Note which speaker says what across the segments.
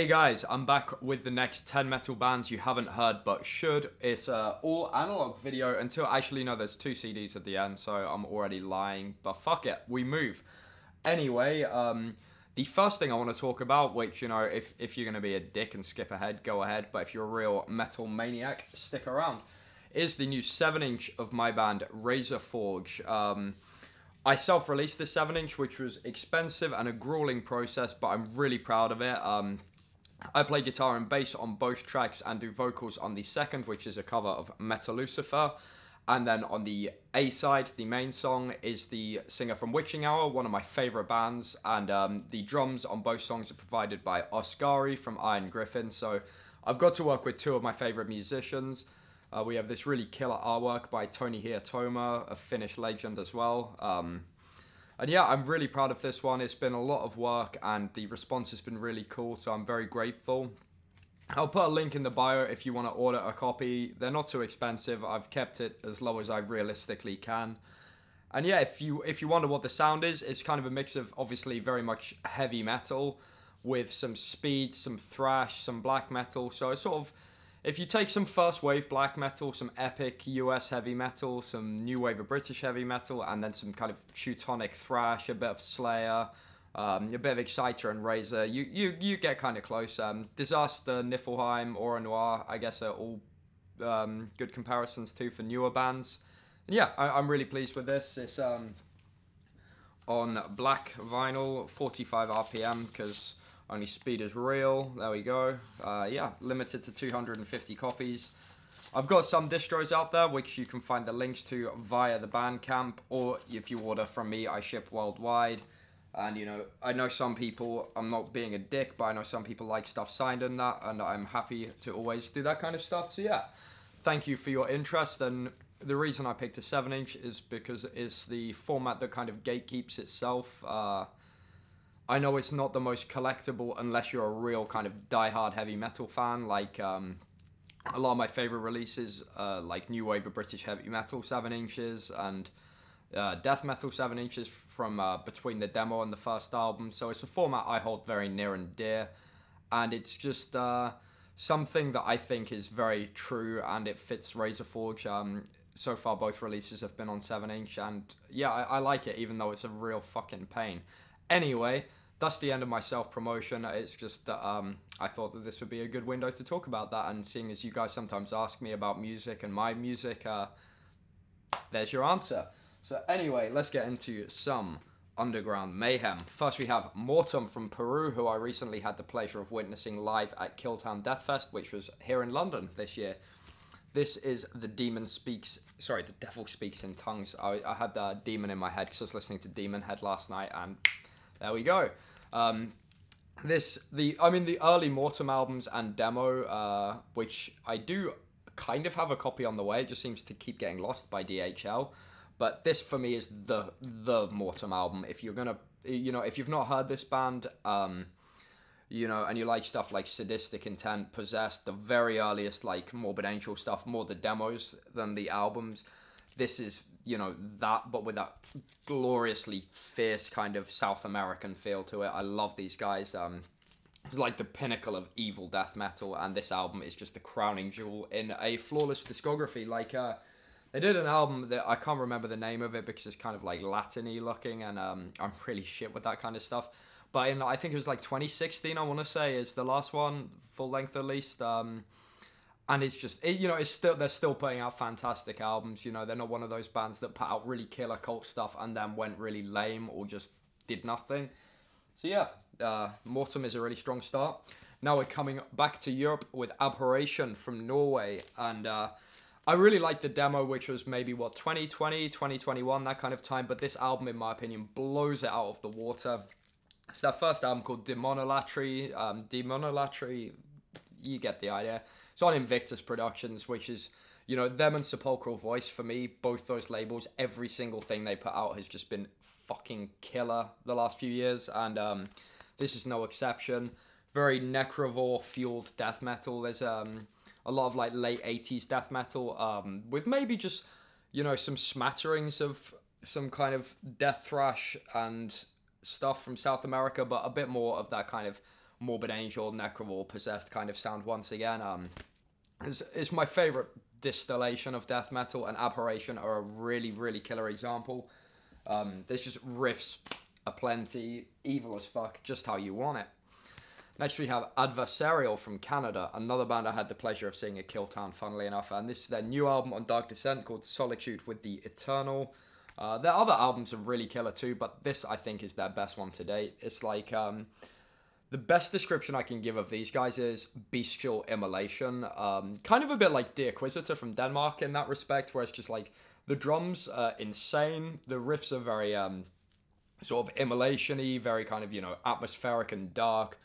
Speaker 1: Hey guys, I'm back with the next 10 metal bands you haven't heard but should. It's uh, all analog video until actually no, there's two CDs at the end, so I'm already lying. But fuck it, we move. Anyway, um, the first thing I want to talk about, which you know, if if you're gonna be a dick and skip ahead, go ahead. But if you're a real metal maniac, stick around. Is the new seven inch of my band Razor Forge. Um, I self-released the seven inch, which was expensive and a grueling process, but I'm really proud of it. Um, I play guitar and bass on both tracks and do vocals on the second, which is a cover of Metal Lucifer. And then on the A side, the main song is the singer from Witching Hour, one of my favorite bands. And um, the drums on both songs are provided by Oskari from Iron Griffin. So I've got to work with two of my favorite musicians. Uh, we have this really killer artwork by Tony Hiatoma, a Finnish legend as well. Um, and yeah, I'm really proud of this one. It's been a lot of work and the response has been really cool, so I'm very grateful. I'll put a link in the bio if you want to order a copy. They're not too expensive. I've kept it as low as I realistically can. And yeah, if you if you wonder what the sound is, it's kind of a mix of obviously very much heavy metal with some speed, some thrash, some black metal. So it's sort of if you take some first wave black metal, some epic US heavy metal, some new wave of British heavy metal, and then some kind of Teutonic thrash, a bit of Slayer, um, a bit of Exciter and Razor, you you you get kind of close. Um, Disaster, Nifelheim, Aura Noir, I guess are all um, good comparisons too for newer bands. And yeah, I, am really pleased with this. It's um, on black vinyl, 45 RPM, because only speed is real. There we go. Uh, yeah, limited to 250 copies. I've got some distros out there which you can find the links to via the Bandcamp, or if you order from me, I ship worldwide. And you know, I know some people. I'm not being a dick, but I know some people like stuff signed in that, and I'm happy to always do that kind of stuff. So yeah, thank you for your interest. And the reason I picked a seven inch is because it's the format that kind of gatekeeps itself. Uh, I know it's not the most collectible unless you're a real kind of die-hard heavy metal fan. Like um, a lot of my favorite releases, uh, like New Wave of British Heavy Metal seven inches and uh, Death Metal seven inches from uh, between the demo and the first album. So it's a format I hold very near and dear, and it's just uh, something that I think is very true and it fits Razor Forge. Um, so far, both releases have been on seven inch, and yeah, I, I like it even though it's a real fucking pain. Anyway, that's the end of my self promotion. It's just that um, I thought that this would be a good window to talk about that. And seeing as you guys sometimes ask me about music and my music, uh, there's your answer. So, anyway, let's get into some underground mayhem. First, we have Mortem from Peru, who I recently had the pleasure of witnessing live at Killtown Deathfest, which was here in London this year. This is the demon speaks. Sorry, the devil speaks in tongues. I, I had the demon in my head because I was listening to Demon Head last night, and there we go. Um, this the I mean the early Mortem albums and demo, uh, which I do kind of have a copy on the way. It just seems to keep getting lost by DHL. But this for me is the the Mortem album. If you're gonna, you know, if you've not heard this band, um, you know, and you like stuff like Sadistic Intent, Possessed, the very earliest like Morbid Angel stuff, more the demos than the albums. This is you know that but with that gloriously fierce kind of south american feel to it i love these guys um it's like the pinnacle of evil death metal and this album is just the crowning jewel in a flawless discography like uh they did an album that I can't remember the name of it because it's kind of like Latiny looking, and um, I'm really shit with that kind of stuff. But in I think it was like 2016, I want to say is the last one, full length at least. Um, and it's just it, you know it's still they're still putting out fantastic albums you know they're not one of those bands that put out really killer cult stuff and then went really lame or just did nothing. So yeah uh, mortem is a really strong start. Now we're coming back to europe with Abhorration from norway. And uh, i really like the demo which was maybe what 2020 2021 that kind of time. But this album in my opinion blows it out of the water. It's their first album called demonolatry um, demonolatry you get the idea it's on Invictus Productions, which is, you know, them and Sepulchral Voice for me, both those labels, every single thing they put out has just been fucking killer the last few years, and um, this is no exception. Very necrovore fueled death metal. There's um, a lot of like late 80s death metal um, with maybe just, you know, some smatterings of some kind of death thrash and stuff from South America, but a bit more of that kind of Morbid Angel, Necrovore, Possessed kind of sound once again. Um, it's, it's my favorite distillation of death metal, and Abhorration are a really, really killer example. Um, there's just riffs aplenty, evil as fuck, just how you want it. Next, we have Adversarial from Canada, another band I had the pleasure of seeing at Killtown, funnily enough. And this is their new album on Dark Descent called Solitude with the Eternal. Uh, their other albums are really killer too, but this I think is their best one to date. It's like um, the best description I can give of these guys is bestial immolation. Um, kind of a bit like Acquisitor from Denmark in that respect, where it's just like the drums are insane, the riffs are very um, sort of immolation-y, very kind of you know atmospheric and dark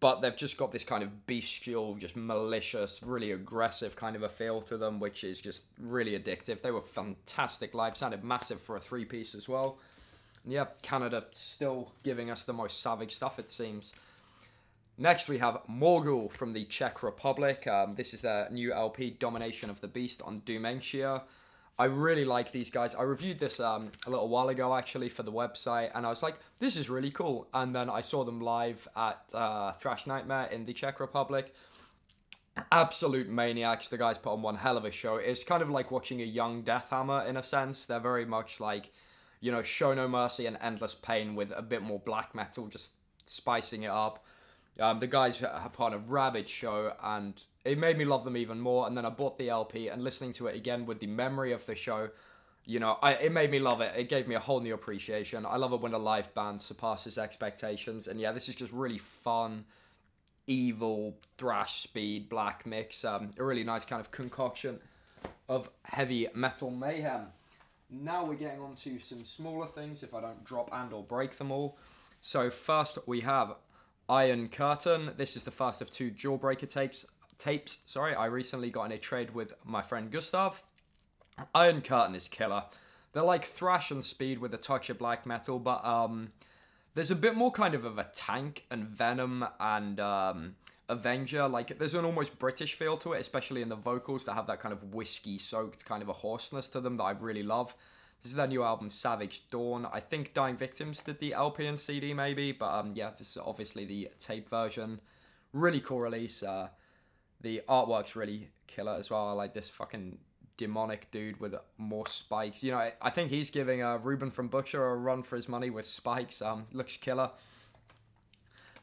Speaker 1: but they've just got this kind of bestial, just malicious, really aggressive kind of a feel to them, which is just really addictive. They were fantastic live, sounded massive for a three piece as well. Yeah, Canada still giving us the most savage stuff, it seems. Next, we have Mörghuul from the Czech Republic. Um, this is their new LP, Domination of the Beast, on Dumentia. I really like these guys. I reviewed this um, a little while ago actually for the website, and I was like, this is really cool. And then I saw them live at uh, Thrash Nightmare in the Czech Republic. Absolute maniacs. The guys put on one hell of a show. It's kind of like watching a young Deathhammer in a sense. They're very much like, you know, Show No Mercy and Endless Pain with a bit more black metal, just spicing it up. Um, the guys put on a rabid show, and it made me love them even more. And then I bought the LP and listening to it again with the memory of the show, you know, I, it made me love it. It gave me a whole new appreciation. I love it when a live band surpasses expectations. And yeah, this is just really fun, evil, thrash, speed, black mix. Um, a really nice kind of concoction of heavy metal mayhem. Now we're getting on to some smaller things if I don't drop and or break them all. So first we have Iron Curtain. This is the first of two Jawbreaker tapes. Tapes, sorry. I recently got in a trade with my friend Gustav. Iron Curtain is killer. They're like thrash and speed with a touch of black metal, but um, there's a bit more kind of of a tank and venom and um, Avenger. Like there's an almost British feel to it, especially in the vocals that have that kind of whiskey soaked kind of a hoarseness to them that I really love. This is their new album, Savage Dawn. I think Dying Victims did the LP and CD maybe, but um, yeah, this is obviously the tape version. Really cool release. Uh, the artwork's really killer as well. I like this fucking demonic dude with more spikes. You know, I think he's giving uh, Ruben from Butcher a run for his money with spikes. Um, looks killer.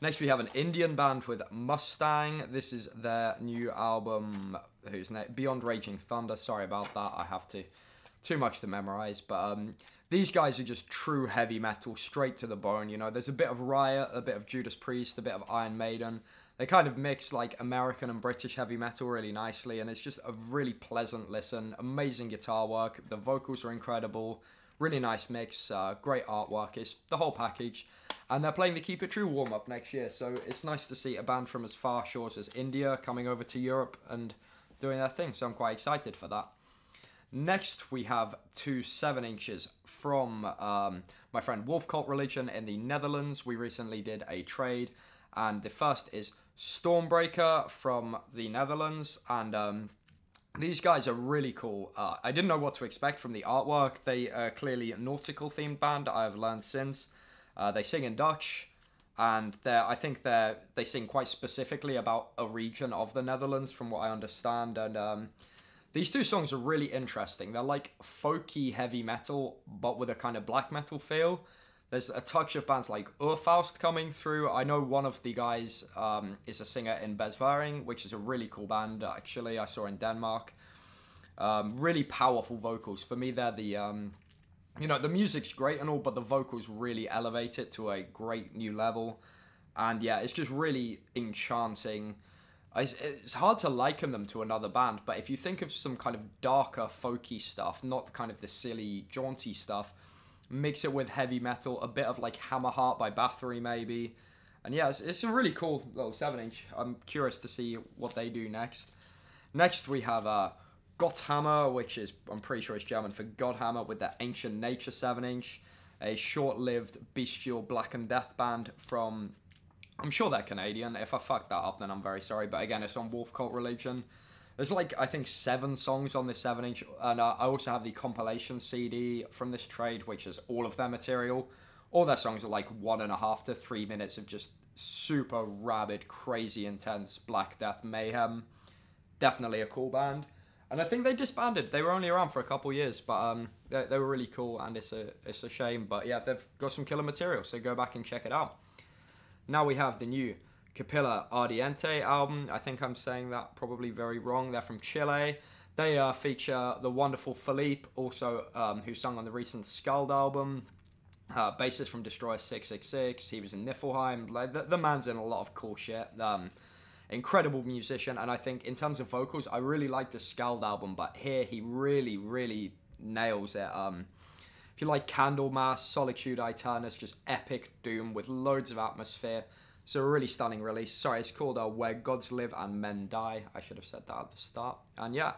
Speaker 1: Next, we have an Indian band with Mustang. This is their new album. Whose name? Beyond Raging Thunder. Sorry about that. I have to too much to memorize. But um, these guys are just true heavy metal, straight to the bone. You know, there's a bit of Riot, a bit of Judas Priest, a bit of Iron Maiden. They kind of mix like American and British heavy metal really nicely, and it's just a really pleasant listen. Amazing guitar work, the vocals are incredible, really nice mix, uh, great artwork. It's the whole package. And they're playing the Keep It True warm up next year, so it's nice to see a band from as far shores as India coming over to Europe and doing their thing. So I'm quite excited for that. Next, we have two 7 inches from um, my friend Wolf Cult Religion in the Netherlands. We recently did a trade, and the first is Stormbreker from the Netherlands, and um, these guys are really cool. Uh, I didn't know what to expect from the artwork. They are clearly a nautical themed band. I've learned since. Uh, they sing in Dutch, and they I think they they sing quite specifically about a region of the Netherlands, from what I understand, and. Um, these two songs are really interesting. They're like folky heavy metal, but with a kind of black metal feel. There's a touch of bands like Urfaust coming through. I know one of the guys um, is a singer in Bezvaring, which is a really cool band, actually. I saw in Denmark. Um, really powerful vocals. For me, they're the. Um, you know, the music's great and all, but the vocals really elevate it to a great new level. And yeah, it's just really enchanting it's hard to liken them to another band, but if you think of some kind of darker, folky stuff, not kind of the silly, jaunty stuff, mix it with heavy metal, a bit of like Hammerheart by Bathory maybe, and yeah, it's, it's a really cool little seven inch. I'm curious to see what they do next. Next we have uh, Gotthammer, which is I'm pretty sure it's German for Godhammer, with the Ancient Nature seven inch, a short-lived bestial black and death band from I'm sure they're Canadian. If I fucked that up, then I'm very sorry. But again, it's on Wolf Cult Religion. There's like I think seven songs on this seven inch, and uh, I also have the compilation CD from this trade, which is all of their material. All their songs are like one and a half to three minutes of just super rabid, crazy, intense Black Death Mayhem. Definitely a cool band. And I think they disbanded. They were only around for a couple years, but um, they, they were really cool, and it's a it's a shame. But yeah, they've got some killer material, so go back and check it out. Now we have the new Capilla Ardiente album. I think I'm saying that probably very wrong. They're from Chile. They uh, feature the wonderful Felipe, also um, who sung on the recent Skald album. Uh, bassist from Destroyer 666. He was in Nifelheim. Like, the, the man's in a lot of cool shit. Um, incredible musician, and I think in terms of vocals, I really like the Skald album, but here he really, really nails it. Um, if you like Candlemass, Solitude Aeternus, just epic doom with loads of atmosphere. It's a really stunning release. Sorry, it's called uh, Where Gods Live and Men Die. I should have said that at the start. And yeah,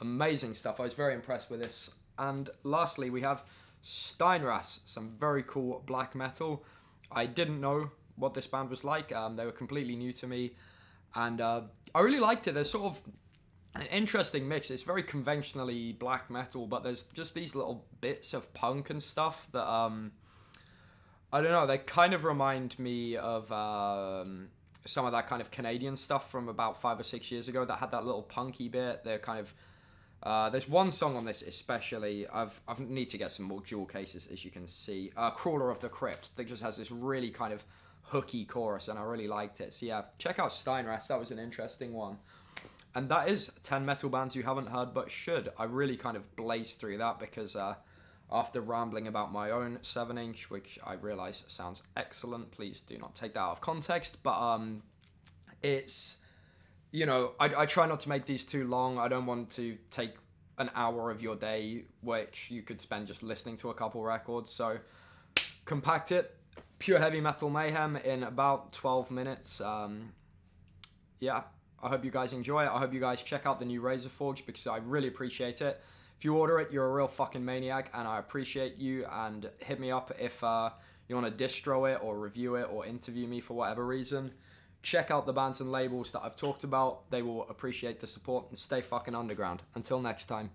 Speaker 1: amazing stuff. I was very impressed with this. And lastly, we have Steinras, some very cool black metal. I didn't know what this band was like. Um, they were completely new to me and uh, I really liked it. They're sort of an interesting mix. It's very conventionally black metal, but there's just these little bits of punk and stuff that um, I don't know. They kind of remind me of um, some of that kind of Canadian stuff from about five or six years ago that had that little punky bit. They're kind of uh, there's one song on this especially. I've I need to get some more jewel cases as you can see. Uh, Crawler of the Crypt that just has this really kind of hooky chorus, and I really liked it. So yeah, check out Steinras. That was an interesting one. And that is 10 metal bands you haven't heard but should. I really kind of blazed through that because uh, after rambling about my own 7 inch, which I realize sounds excellent, please do not take that out of context, but um, it's, you know, I, I try not to make these too long. I don't want to take an hour of your day, which you could spend just listening to a couple records. So compact it, pure heavy metal mayhem in about 12 minutes. Um, yeah, I hope you guys enjoy it. I hope you guys check out the new Razor Forge because I really appreciate it. If you order it, you're a real fucking maniac, and I appreciate you. And hit me up if uh, you want to distro it or review it or interview me for whatever reason. Check out the bands and labels that I've talked about. They will appreciate the support and stay fucking underground. Until next time.